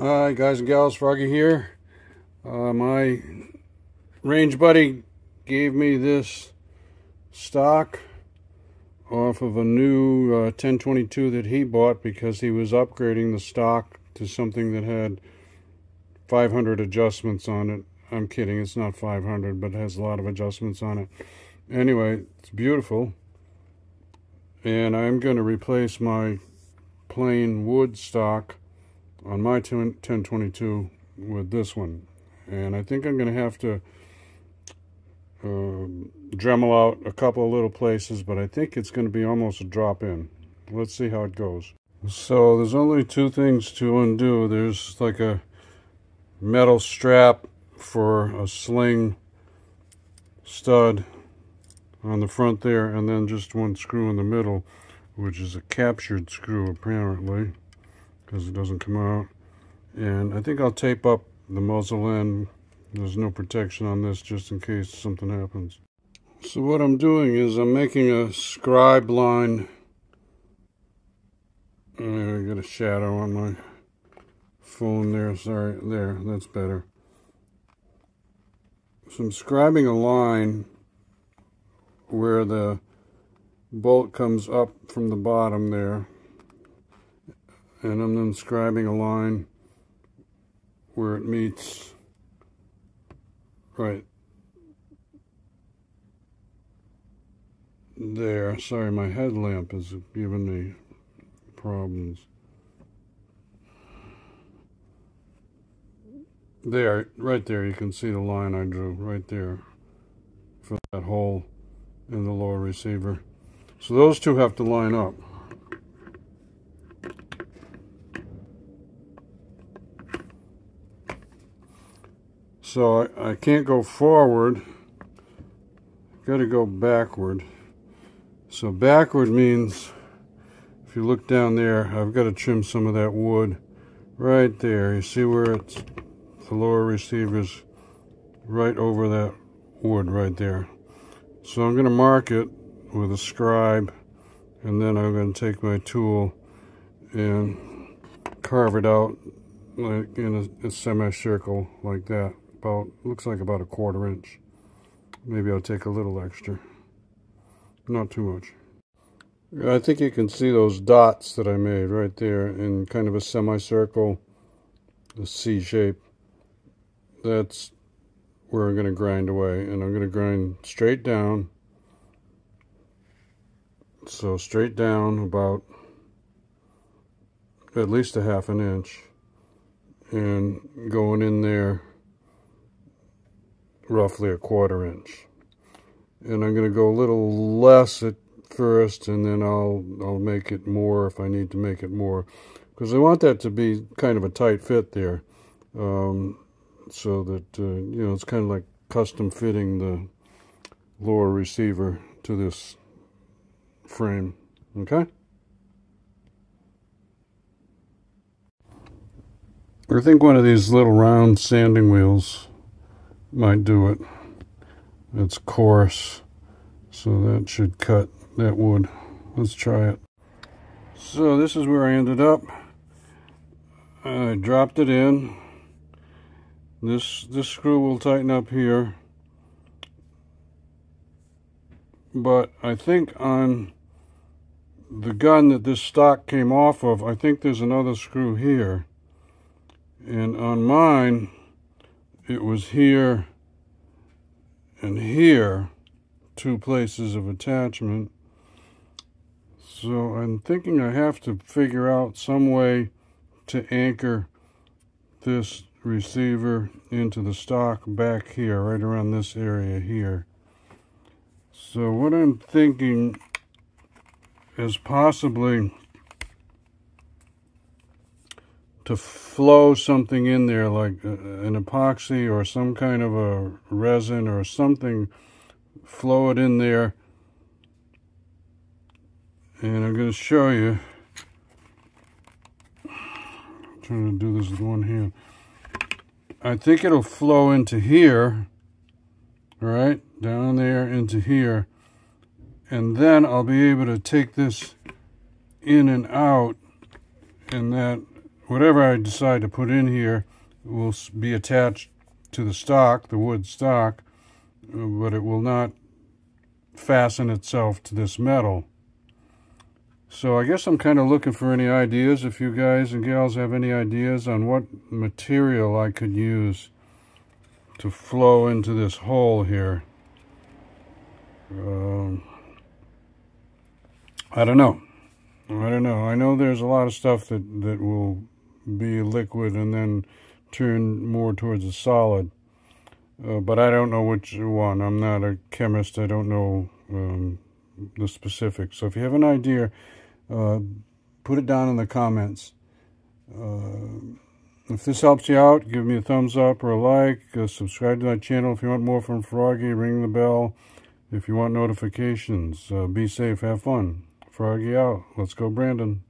Hi guys and gals, Froggy here. Uh, my range buddy gave me this stock off of a new uh, 1022 that he bought because he was upgrading the stock to something that had 500 adjustments on it. I'm kidding, it's not 500, but it has a lot of adjustments on it. Anyway, it's beautiful. And I'm going to replace my plain wood stock on my 1022 with this one. And I think I'm going to have to uh, Dremel out a couple of little places, but I think it's going to be almost a drop in. Let's see how it goes. So there's only two things to undo. There's like a metal strap for a sling stud on the front there, and then just one screw in the middle, which is a captured screw apparently, because it doesn't come out. And I think I'll tape up the muzzle end. There's no protection on this just in case something happens. So what I'm doing is I'm making a scribe line. Uh, I got a shadow on my phone there. Sorry, there, that's better. So I'm scribing a line where the bolt comes up from the bottom there. And I'm then scribing a line where it meets right there. Sorry, my headlamp is giving me problems. There, right there, you can see the line I drew right there for that hole in the lower receiver. So those two have to line up. So I, I can't go forward. Got to go backward. So backward means, if you look down there, I've got to trim some of that wood right there. You see where it's the lower receivers right over that wood right there. So I'm going to mark it with a scribe and then I'm going to take my tool and carve it out like in a, a semicircle like that about looks like about a quarter inch. Maybe I'll take a little extra. Not too much. I think you can see those dots that I made right there in kind of a semicircle a C shape. That's where I'm going to grind away and I'm going to grind straight down. So straight down about at least a half an inch and going in there roughly a quarter inch. And I'm going to go a little less at first and then I'll I'll make it more if I need to make it more. Because I want that to be kind of a tight fit there um, so that uh, you know it's kind of like custom fitting the lower receiver to this frame okay? I think one of these little round sanding wheels might do it. It's coarse so that should cut that wood. Let's try it. So this is where I ended up. I dropped it in. This this screw will tighten up here. But I think on the gun that this stock came off of I think there's another screw here. And on mine it was here and here two places of attachment so I'm thinking I have to figure out some way to anchor this receiver into the stock back here, right around this area here. So what I'm thinking is possibly to flow something in there like uh, an epoxy or some kind of a resin or something, flow it in there. And I'm going to show you. I'm trying to do this with one hand. I think it'll flow into here, right, down there into here, and then I'll be able to take this in and out, and that whatever I decide to put in here will be attached to the stock, the wood stock, but it will not fasten itself to this metal. So I guess I'm kind of looking for any ideas. If you guys and gals have any ideas on what material I could use to flow into this hole here. Um, I don't know. I don't know. I know there's a lot of stuff that, that will be liquid and then turn more towards a solid. Uh, but I don't know which one. I'm not a chemist. I don't know um, the specifics. So if you have an idea, uh, put it down in the comments. Uh, if this helps you out, give me a thumbs up or a like. Uh, subscribe to my channel if you want more from Froggy. Ring the bell if you want notifications. Uh, be safe. Have fun. Froggy out. Let's go, Brandon.